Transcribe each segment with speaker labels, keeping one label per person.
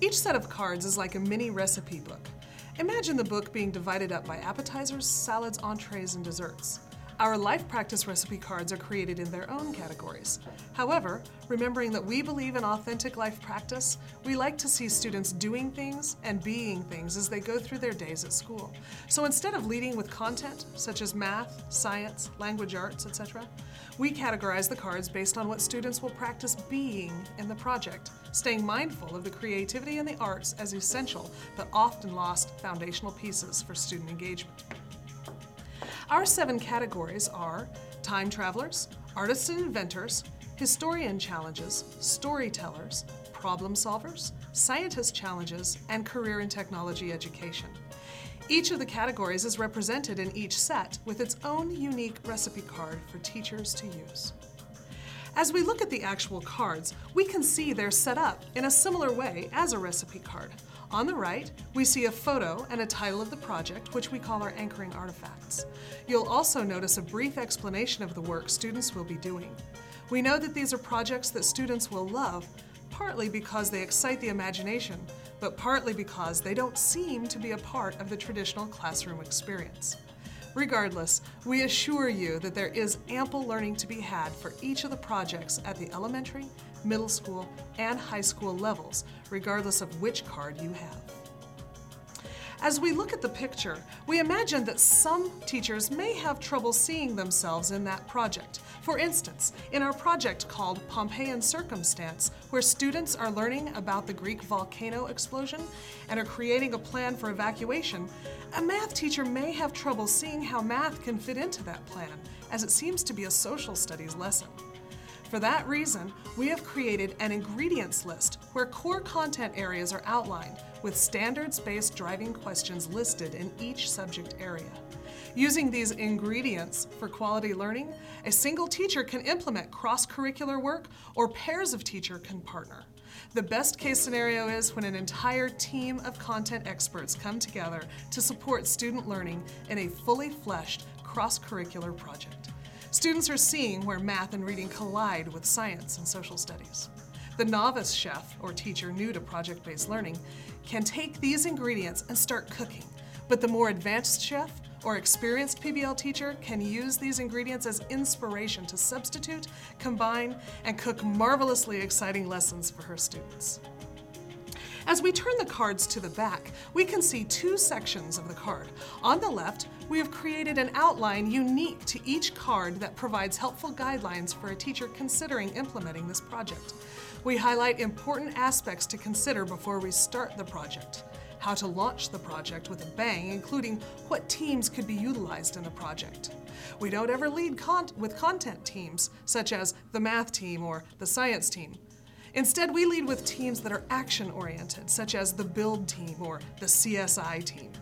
Speaker 1: Each set of cards is like a mini recipe book. Imagine the book being divided up by appetizers, salads, entrees, and desserts. Our life practice recipe cards are created in their own categories. However, remembering that we believe in authentic life practice, we like to see students doing things and being things as they go through their days at school. So instead of leading with content, such as math, science, language arts, etc., we categorize the cards based on what students will practice being in the project, staying mindful of the creativity and the arts as essential but often lost foundational pieces for student engagement. Our seven categories are time travelers, artists and inventors, historian challenges, storytellers, problem solvers, scientist challenges, and career and technology education. Each of the categories is represented in each set with its own unique recipe card for teachers to use. As we look at the actual cards, we can see they're set up in a similar way as a recipe card. On the right, we see a photo and a title of the project, which we call our anchoring artifacts. You'll also notice a brief explanation of the work students will be doing. We know that these are projects that students will love, partly because they excite the imagination, but partly because they don't seem to be a part of the traditional classroom experience. Regardless, we assure you that there is ample learning to be had for each of the projects at the elementary, middle school, and high school levels, regardless of which card you have. As we look at the picture, we imagine that some teachers may have trouble seeing themselves in that project. For instance, in our project called Pompeian Circumstance, where students are learning about the Greek volcano explosion and are creating a plan for evacuation, a math teacher may have trouble seeing how math can fit into that plan, as it seems to be a social studies lesson. For that reason, we have created an ingredients list where core content areas are outlined with standards-based driving questions listed in each subject area. Using these ingredients for quality learning, a single teacher can implement cross-curricular work or pairs of teacher can partner. The best case scenario is when an entire team of content experts come together to support student learning in a fully fleshed cross-curricular project. Students are seeing where math and reading collide with science and social studies. The novice chef or teacher new to project-based learning can take these ingredients and start cooking. But the more advanced chef or experienced PBL teacher can use these ingredients as inspiration to substitute, combine, and cook marvelously exciting lessons for her students. As we turn the cards to the back, we can see two sections of the card. On the left, we have created an outline unique to each card that provides helpful guidelines for a teacher considering implementing this project. We highlight important aspects to consider before we start the project how to launch the project with a bang, including what teams could be utilized in a project. We don't ever lead con with content teams, such as the math team or the science team. Instead, we lead with teams that are action-oriented, such as the BUILD team or the CSI team.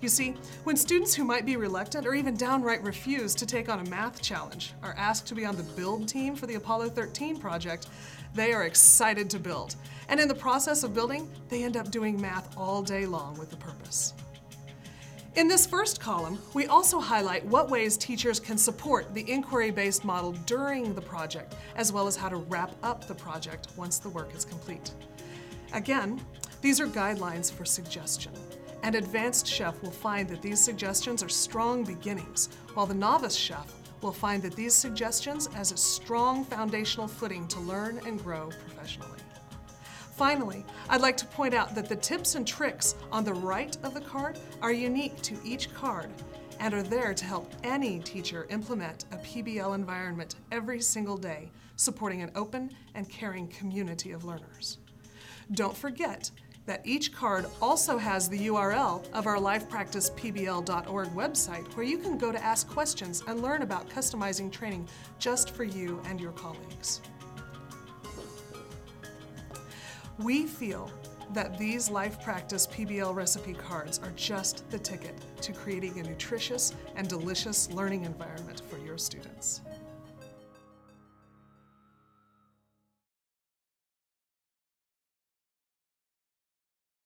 Speaker 1: You see, when students who might be reluctant or even downright refuse to take on a math challenge are asked to be on the BUILD team for the Apollo 13 project, they are excited to build. And in the process of building, they end up doing math all day long with the purpose. In this first column, we also highlight what ways teachers can support the inquiry-based model during the project, as well as how to wrap up the project once the work is complete. Again, these are guidelines for suggestion. An advanced chef will find that these suggestions are strong beginnings, while the novice chef will find that these suggestions as a strong foundational footing to learn and grow professionally. Finally, I'd like to point out that the tips and tricks on the right of the card are unique to each card and are there to help any teacher implement a PBL environment every single day, supporting an open and caring community of learners. Don't forget that each card also has the URL of our lifepracticepbl.org website where you can go to ask questions and learn about customizing training just for you and your colleagues. We feel that these Life Practice PBL recipe cards are just the ticket to creating a nutritious and delicious learning environment for your students.